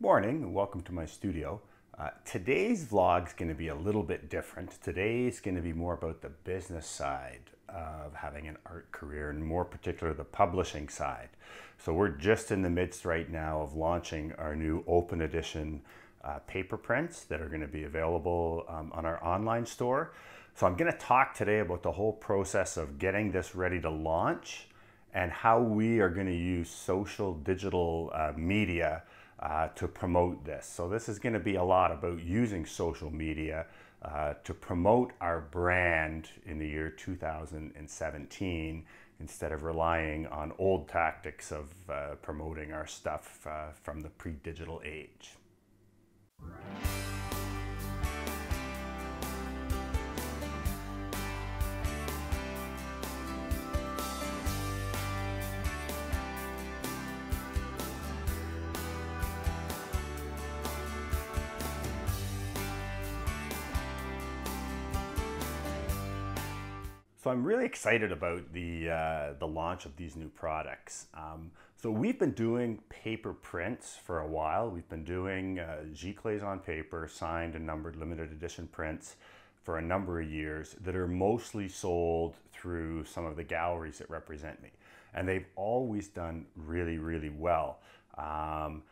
Morning and welcome to my studio. Uh, today's vlog is going to be a little bit different. Today is going to be more about the business side of having an art career and more particular the publishing side. So we're just in the midst right now of launching our new open edition uh, paper prints that are going to be available um, on our online store. So I'm going to talk today about the whole process of getting this ready to launch and how we are going to use social digital uh, media uh, to promote this. So this is going to be a lot about using social media uh, to promote our brand in the year 2017 instead of relying on old tactics of uh, promoting our stuff uh, from the pre-digital age. So I'm really excited about the, uh, the launch of these new products. Um, so we've been doing paper prints for a while. We've been doing uh, Giclées on paper, signed and numbered limited edition prints for a number of years that are mostly sold through some of the galleries that represent me. And they've always done really, really well. Um,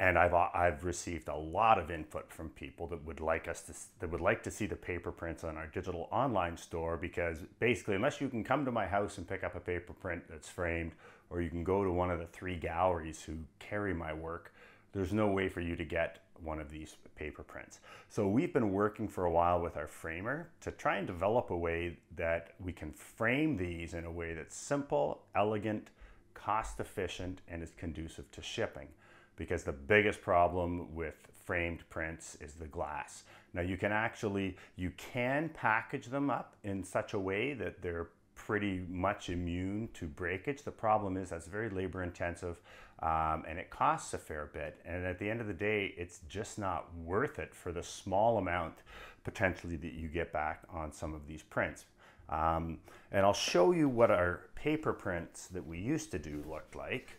and I've, uh, I've received a lot of input from people that would like us to that would like to see the paper prints on our digital online store because basically unless you can come to my house and pick up a paper print that's framed or you can go to one of the three galleries who carry my work there's no way for you to get one of these paper prints. So we've been working for a while with our framer to try and develop a way that we can frame these in a way that's simple elegant cost efficient and is conducive to shipping because the biggest problem with framed prints is the glass. Now you can actually, you can package them up in such a way that they're pretty much immune to breakage. The problem is that's very labor intensive um, and it costs a fair bit. And at the end of the day, it's just not worth it for the small amount potentially that you get back on some of these prints. Um, and I'll show you what our paper prints that we used to do looked like.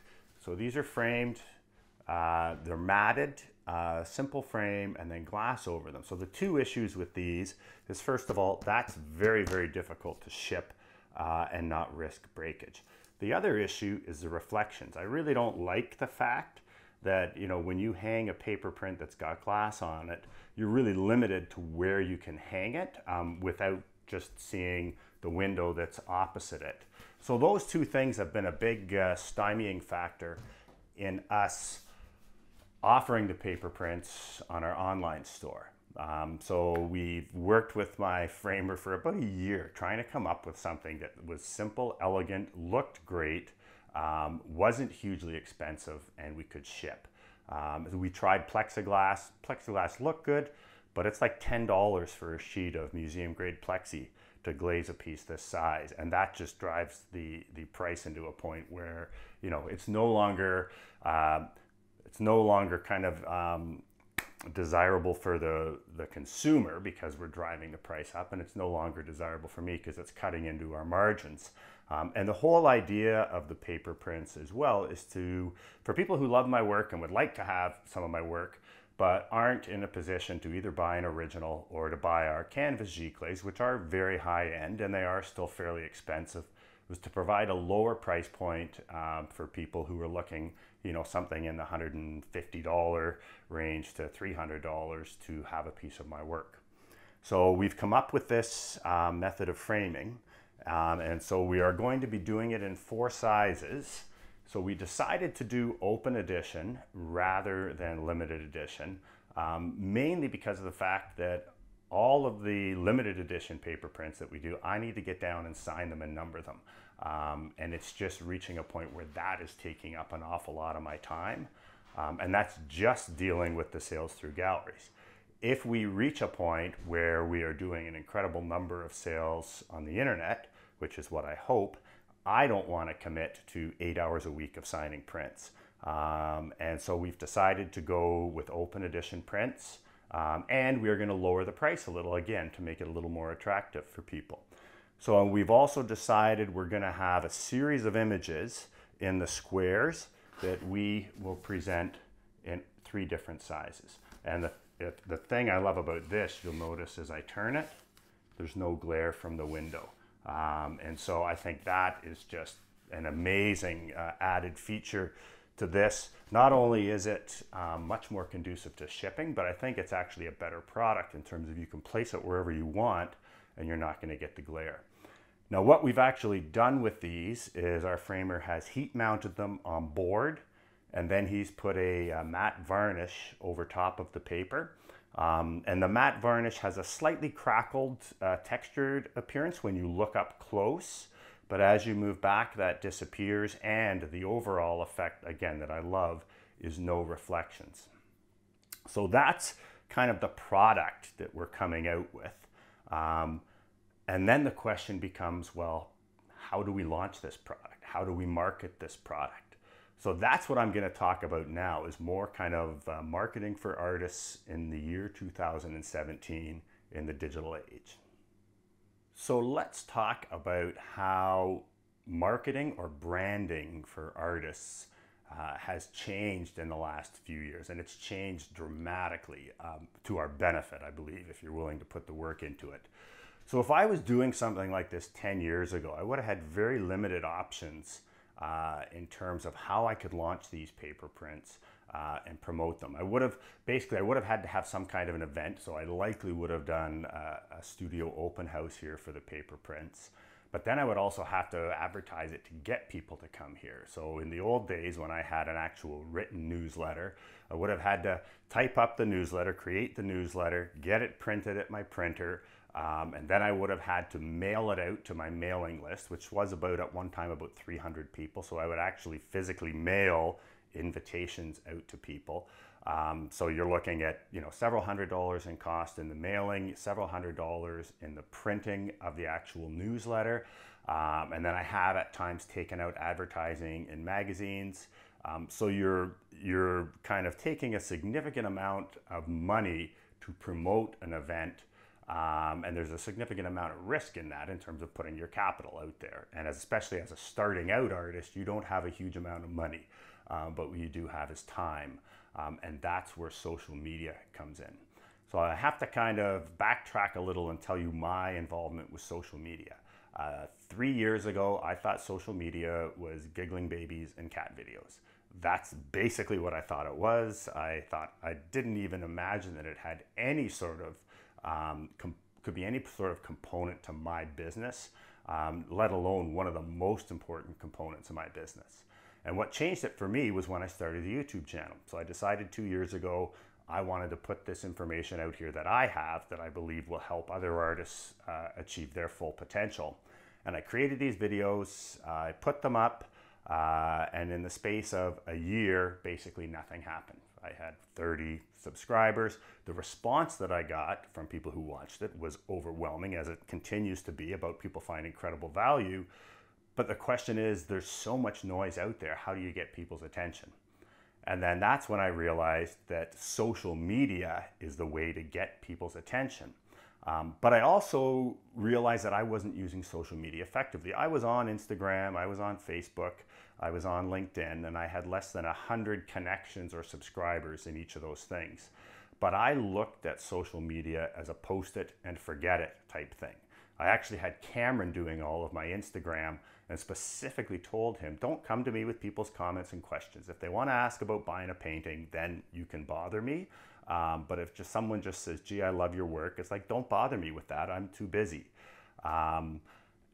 So these are framed uh, they're matted, uh, simple frame, and then glass over them. So the two issues with these is first of all, that's very, very difficult to ship uh, and not risk breakage. The other issue is the reflections. I really don't like the fact that, you know, when you hang a paper print that's got glass on it, you're really limited to where you can hang it um, without just seeing the window that's opposite it. So those two things have been a big uh, stymieing factor in us offering the paper prints on our online store. Um, so we've worked with my framer for about a year trying to come up with something that was simple, elegant, looked great, um, wasn't hugely expensive, and we could ship. Um, we tried plexiglass. Plexiglass looked good, but it's like $10 for a sheet of museum grade plexi to glaze a piece this size. And that just drives the, the price into a point where, you know, it's no longer, uh, it's no longer kind of um, desirable for the, the consumer because we're driving the price up and it's no longer desirable for me because it's cutting into our margins. Um, and the whole idea of the paper prints as well is to, for people who love my work and would like to have some of my work, but aren't in a position to either buy an original or to buy our canvas Giclées, which are very high end and they are still fairly expensive, was to provide a lower price point um, for people who are looking you know, something in the $150 range to $300 to have a piece of my work. So we've come up with this um, method of framing. Um, and so we are going to be doing it in four sizes. So we decided to do open edition rather than limited edition, um, mainly because of the fact that all of the limited edition paper prints that we do, I need to get down and sign them and number them. Um, and it's just reaching a point where that is taking up an awful lot of my time. Um, and that's just dealing with the sales through galleries. If we reach a point where we are doing an incredible number of sales on the internet, which is what I hope, I don't want to commit to eight hours a week of signing prints. Um, and so we've decided to go with open edition prints. Um, and we're going to lower the price a little again to make it a little more attractive for people. So we've also decided we're going to have a series of images in the squares that we will present in three different sizes. And the, the thing I love about this, you'll notice as I turn it, there's no glare from the window. Um, and so I think that is just an amazing uh, added feature to this. Not only is it um, much more conducive to shipping, but I think it's actually a better product in terms of you can place it wherever you want and you're not going to get the glare. Now what we've actually done with these is our framer has heat mounted them on board and then he's put a, a matte varnish over top of the paper. Um, and the matte varnish has a slightly crackled uh, textured appearance when you look up close. But as you move back, that disappears. And the overall effect, again, that I love is no reflections. So that's kind of the product that we're coming out with. Um, and then the question becomes, well, how do we launch this product? How do we market this product? So that's what I'm going to talk about now is more kind of uh, marketing for artists in the year 2017 in the digital age. So let's talk about how marketing or branding for artists uh, has changed in the last few years, and it's changed dramatically um, to our benefit, I believe, if you're willing to put the work into it. So if I was doing something like this 10 years ago, I would have had very limited options uh, in terms of how I could launch these paper prints uh, and promote them. I would have basically I would have had to have some kind of an event, so I likely would have done uh, a studio open house here for the paper prints. But then I would also have to advertise it to get people to come here. So in the old days when I had an actual written newsletter, I would have had to type up the newsletter, create the newsletter, get it printed at my printer, um, and then I would have had to mail it out to my mailing list, which was about at one time about 300 people. So I would actually physically mail invitations out to people. Um, so you're looking at you know several hundred dollars in cost in the mailing, several hundred dollars in the printing of the actual newsletter, um, and then I have at times taken out advertising in magazines. Um, so you're you're kind of taking a significant amount of money to promote an event um, and there's a significant amount of risk in that in terms of putting your capital out there. And as, especially as a starting out artist, you don't have a huge amount of money, um, but what you do have is time. Um, and that's where social media comes in. So I have to kind of backtrack a little and tell you my involvement with social media. Uh, three years ago, I thought social media was giggling babies and cat videos. That's basically what I thought it was. I thought I didn't even imagine that it had any sort of um, could be any sort of component to my business, um, let alone one of the most important components of my business. And what changed it for me was when I started the YouTube channel. So I decided two years ago I wanted to put this information out here that I have that I believe will help other artists uh, achieve their full potential. And I created these videos, I put them up, uh, and in the space of a year, basically nothing happened. I had 30 subscribers. The response that I got from people who watched it was overwhelming, as it continues to be about people finding incredible value. But the question is, there's so much noise out there. How do you get people's attention? And then that's when I realized that social media is the way to get people's attention. Um, but I also realized that I wasn't using social media effectively. I was on Instagram, I was on Facebook, I was on LinkedIn, and I had less than 100 connections or subscribers in each of those things. But I looked at social media as a post it and forget it type thing. I actually had Cameron doing all of my Instagram and specifically told him, don't come to me with people's comments and questions. If they want to ask about buying a painting, then you can bother me. Um, but if just someone just says, gee, I love your work, it's like, don't bother me with that. I'm too busy. Um,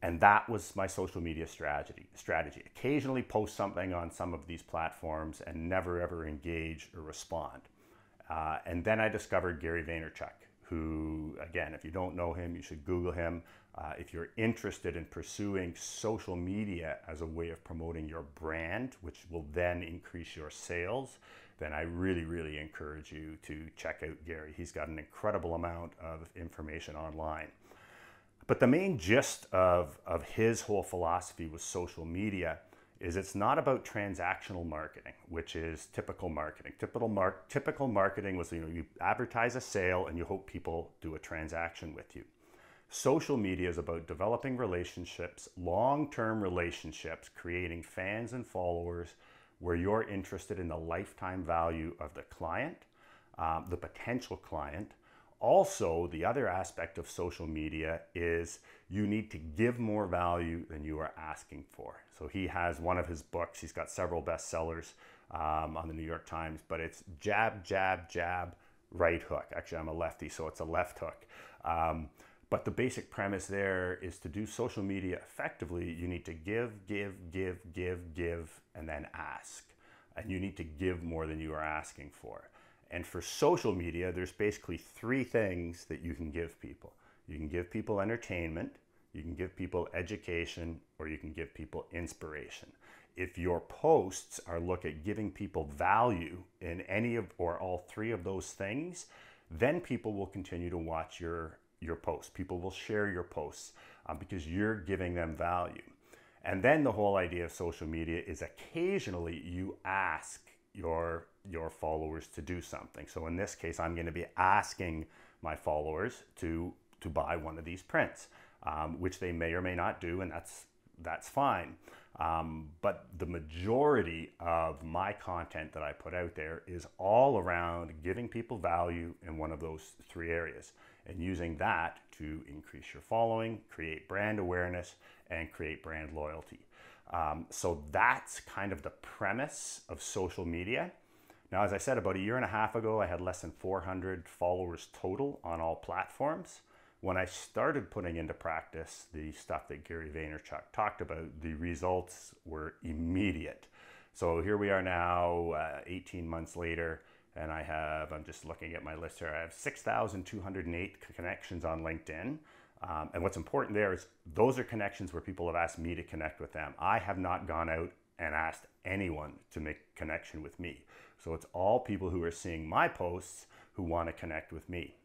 and that was my social media strategy. Strategy. Occasionally post something on some of these platforms and never ever engage or respond. Uh, and then I discovered Gary Vaynerchuk, who, again, if you don't know him, you should Google him. Uh, if you're interested in pursuing social media as a way of promoting your brand, which will then increase your sales, then I really, really encourage you to check out Gary. He's got an incredible amount of information online. But the main gist of, of his whole philosophy with social media is it's not about transactional marketing, which is typical marketing. Typical, mar- typical marketing was you know you advertise a sale and you hope people do a transaction with you. Social media is about developing relationships, long-term relationships, creating fans and followers where you're interested in the lifetime value of the client, um, the potential client. Also, the other aspect of social media is you need to give more value than you are asking for. So he has one of his books, he's got several bestsellers um, on the New York Times, but it's jab, jab, jab, right hook. Actually, I'm a lefty, so it's a left hook. Um, but the basic premise there is to do social media effectively, you need to give, give, give, give, give, and then ask. And you need to give more than you are asking for. And for social media, there's basically three things that you can give people. You can give people entertainment, you can give people education, or you can give people inspiration. If your posts are look at giving people value in any of or all three of those things, then people will continue to watch your your posts. People will share your posts um, because you're giving them value. And then the whole idea of social media is occasionally you ask your your followers to do something. So in this case, I'm going to be asking my followers to to buy one of these prints, um, which they may or may not do, and that's that's fine. Um, but the majority of my content that I put out there is all around giving people value in one of those three areas and using that to increase your following, create brand awareness, and create brand loyalty. Um, so that's kind of the premise of social media. Now, as I said, about a year and a half ago, I had less than 400 followers total on all platforms. When I started putting into practice the stuff that Gary Vaynerchuk talked about, the results were immediate. So here we are now, uh, 18 months later, and I have, I'm just looking at my list here, I have 6,208 connections on LinkedIn. Um, and what's important there is those are connections where people have asked me to connect with them. I have not gone out and asked anyone to make connection with me. So it's all people who are seeing my posts who want to connect with me.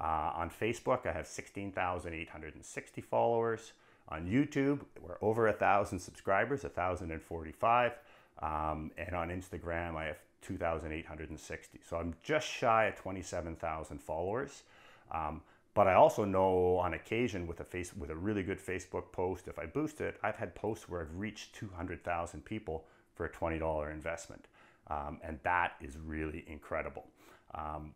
Uh, on Facebook, I have 16,860 followers. On YouTube, we're over a thousand subscribers, 1,045. Um, and on Instagram, I have 2,860. So I'm just shy of 27,000 followers. Um, but I also know on occasion with a face with a really good Facebook post, if I boost it, I've had posts where I've reached 200,000 people for a $20 investment. Um, and that is really incredible. Um,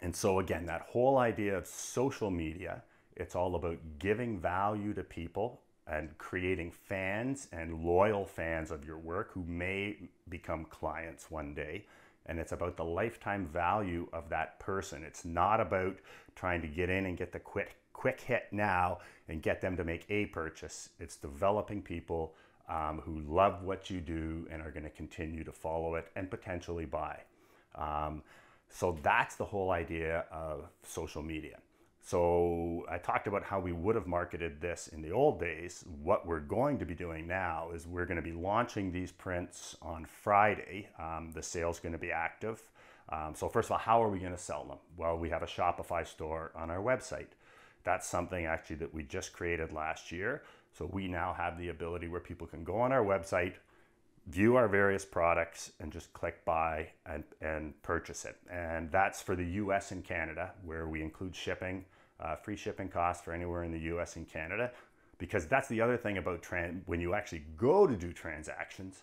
and so again, that whole idea of social media, it's all about giving value to people and creating fans and loyal fans of your work who may become clients one day. And it's about the lifetime value of that person. It's not about trying to get in and get the quick, quick hit now and get them to make a purchase. It's developing people um, who love what you do and are going to continue to follow it and potentially buy. Um, so that's the whole idea of social media. So I talked about how we would have marketed this in the old days. What we're going to be doing now is we're going to be launching these prints on Friday. Um, the sale's going to be active. Um, so first of all, how are we going to sell them? Well, we have a Shopify store on our website. That's something actually that we just created last year. So we now have the ability where people can go on our website, view our various products and just click buy and, and purchase it. And that's for the US and Canada, where we include shipping uh, free shipping costs for anywhere in the US and Canada. Because that's the other thing about when you actually go to do transactions,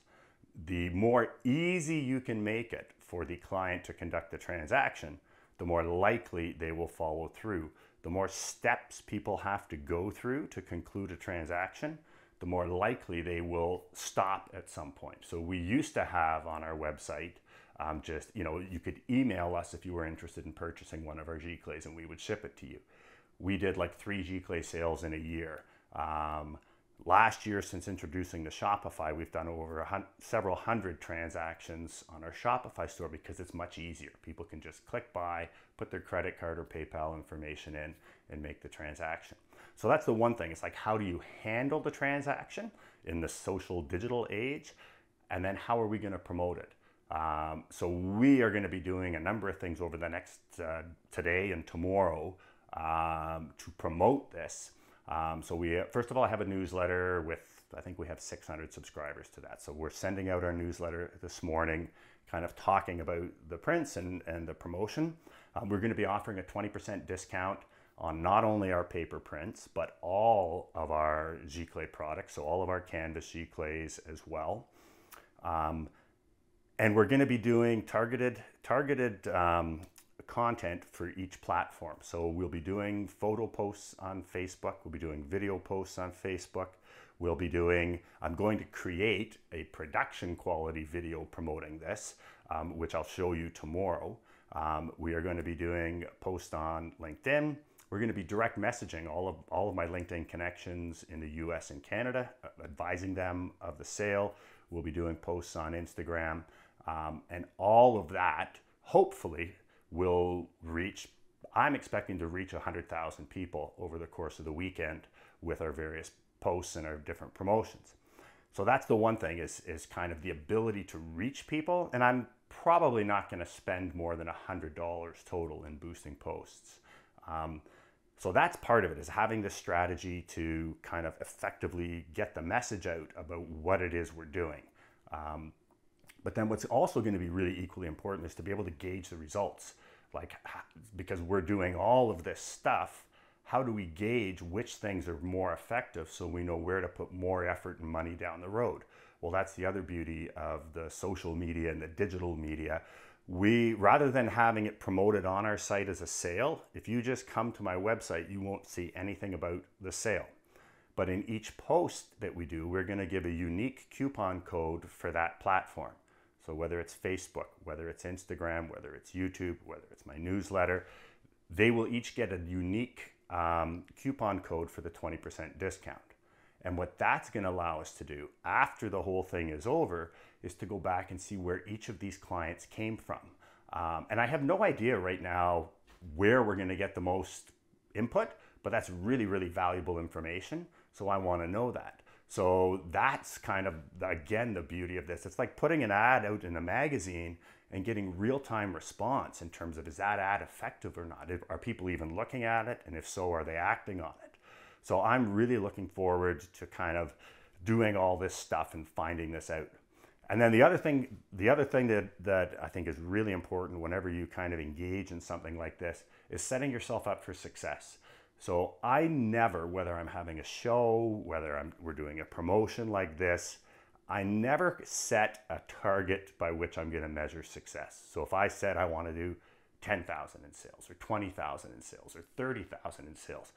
the more easy you can make it for the client to conduct the transaction, the more likely they will follow through. The more steps people have to go through to conclude a transaction, the more likely they will stop at some point. So we used to have on our website um, just, you know, you could email us if you were interested in purchasing one of our Giclées and we would ship it to you we did like three Giclée sales in a year. Um, last year, since introducing the Shopify, we've done over hun- several hundred transactions on our Shopify store because it's much easier. People can just click buy, put their credit card or PayPal information in, and make the transaction. So that's the one thing. It's like, how do you handle the transaction in the social digital age? And then how are we going to promote it? Um, so we are going to be doing a number of things over the next uh, today and tomorrow um, to promote this. Um, so we first of all I have a newsletter with I think we have 600 subscribers to that. So we're sending out our newsletter this morning, kind of talking about the prints and, and the promotion. Um, we're going to be offering a 20% discount on not only our paper prints, but all of our Giclée products, so all of our canvas Giclées as well. Um, and we're going to be doing targeted targeted um, content for each platform. So we'll be doing photo posts on Facebook. We'll be doing video posts on Facebook. We'll be doing. I'm going to create a production quality video promoting this, um, which I'll show you tomorrow. Um, we are going to be doing posts on LinkedIn. We're going to be direct messaging all of all of my LinkedIn connections in the U.S. and Canada, uh, advising them of the sale. We'll be doing posts on Instagram. Um, and all of that, hopefully, will reach, I'm expecting to reach 100,000 people over the course of the weekend with our various posts and our different promotions. So that's the one thing is, is kind of the ability to reach people. And I'm probably not going to spend more than $100 total in boosting posts. Um, so that's part of it is having this strategy to kind of effectively get the message out about what it is we're doing. Um, but then what's also going to be really equally important is to be able to gauge the results. Like, because we're doing all of this stuff, how do we gauge which things are more effective so we know where to put more effort and money down the road? Well, that's the other beauty of the social media and the digital media. We, rather than having it promoted on our site as a sale, if you just come to my website, you won't see anything about the sale. But in each post that we do, we're going to give a unique coupon code for that platform. So whether it's Facebook, whether it's Instagram, whether it's YouTube, whether it's my newsletter, they will each get a unique um, coupon code for the 20% discount. And what that's going to allow us to do after the whole thing is over is to go back and see where each of these clients came from. Um, and I have no idea right now where we're going to get the most input, but that's really, really valuable information. So I want to know that. So that's kind of, again, the beauty of this. It's like putting an ad out in a magazine and getting real time response in terms of is that ad effective or not? Are people even looking at it? And if so, are they acting on it? So I'm really looking forward to kind of doing all this stuff and finding this out. And then the other thing, the other thing that, that I think is really important whenever you kind of engage in something like this is setting yourself up for success. So I never, whether I'm having a show, whether I'm, we're doing a promotion like this, I never set a target by which I'm going to measure success. So if I said I want to do 10,000 in sales or 20,000 in sales or 30,000 in sales,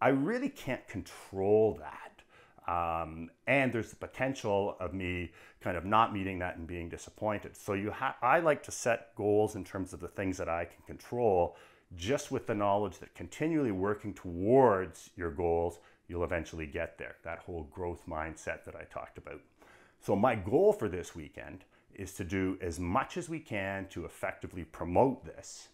I really can't control that. Um, and there's the potential of me kind of not meeting that and being disappointed. So you ha- I like to set goals in terms of the things that I can control just with the knowledge that continually working towards your goals, you'll eventually get there. That whole growth mindset that I talked about. So, my goal for this weekend is to do as much as we can to effectively promote this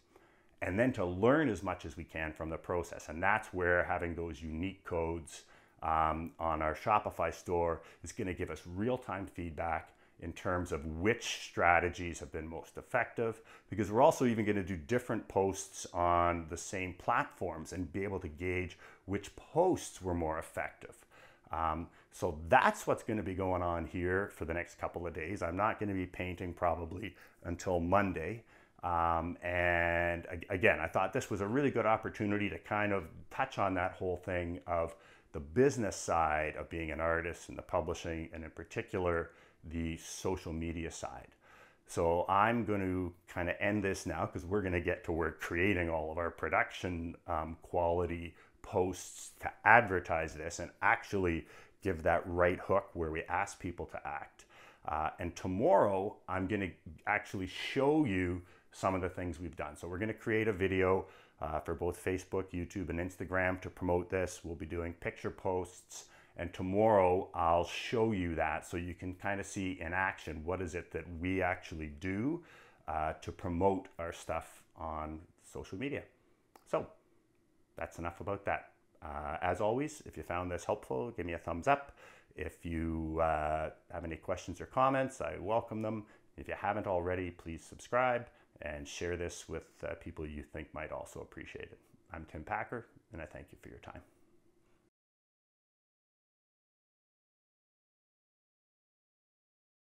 and then to learn as much as we can from the process. And that's where having those unique codes um, on our Shopify store is going to give us real time feedback in terms of which strategies have been most effective because we're also even going to do different posts on the same platforms and be able to gauge which posts were more effective. Um, so that's what's going to be going on here for the next couple of days. I'm not going to be painting probably until Monday. Um, and again, I thought this was a really good opportunity to kind of touch on that whole thing of the business side of being an artist and the publishing, and in particular, the social media side. So I'm going to kind of end this now because we're going to get to work creating all of our production um, quality posts to advertise this and actually give that right hook where we ask people to act. Uh, and tomorrow I'm going to actually show you some of the things we've done. So we're going to create a video uh, for both Facebook, YouTube, and Instagram to promote this. We'll be doing picture posts and tomorrow I'll show you that so you can kind of see in action what is it that we actually do uh, to promote our stuff on social media. So that's enough about that. Uh, as always, if you found this helpful, give me a thumbs up. If you uh, have any questions or comments, I welcome them. If you haven't already, please subscribe and share this with uh, people you think might also appreciate it. I'm Tim Packer, and I thank you for your time.